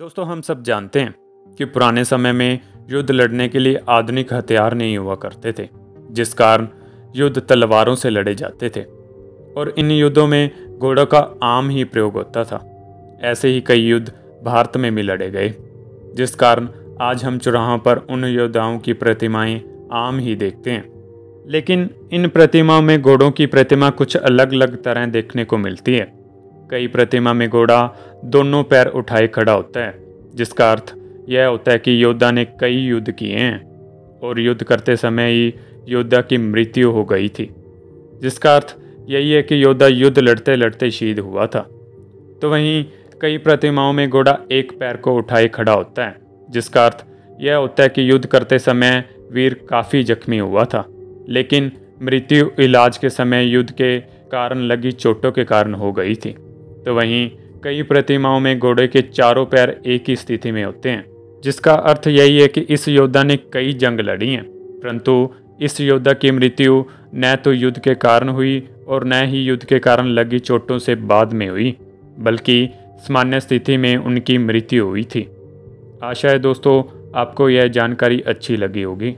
दोस्तों, हम सब जानते हैं कि पुराने समय में युद्ध लड़ने के लिए आधुनिक हथियार नहीं हुआ करते थे, जिस कारण युद्ध तलवारों से लड़े जाते थे। और इन युद्धों में घोड़ों का आम ही प्रयोग होता था। ऐसे ही कई युद्ध भारत में भी लड़े गए, जिस कारण आज हम चौराहों पर उन योद्धाओं की प्रतिमाएँ आम ही देखते हैं। लेकिन इन प्रतिमाओं में घोड़ों की प्रतिमा कुछ अलग अलग तरह देखने को मिलती है। कई प्रतिमा में घोड़ा दोनों पैर उठाए खड़ा होता है, जिसका अर्थ यह होता है कि योद्धा ने कई युद्ध किए हैं, और युद्ध करते समय ही योद्धा की मृत्यु हो गई थी, जिसका अर्थ यही है कि योद्धा युद्ध लड़ते लड़ते शहीद हुआ था। तो वहीं कई प्रतिमाओं में घोड़ा एक पैर को उठाए खड़ा होता है, जिसका अर्थ यह होता है कि युद्ध करते समय वीर काफ़ी जख्मी हुआ था, लेकिन मृत्यु इलाज के समय युद्ध के कारण लगी चोटों के कारण हो गई थी। तो वहीं कई प्रतिमाओं में घोड़े के चारों पैर एक ही स्थिति में होते हैं, जिसका अर्थ यही है कि इस योद्धा ने कई जंग लड़ी हैं। परंतु इस योद्धा की मृत्यु न तो युद्ध के कारण हुई और न ही युद्ध के कारण लगी चोटों से बाद में हुई, बल्कि सामान्य स्थिति में उनकी मृत्यु हुई थी। आशा है दोस्तों, आपको यह जानकारी अच्छी लगी होगी।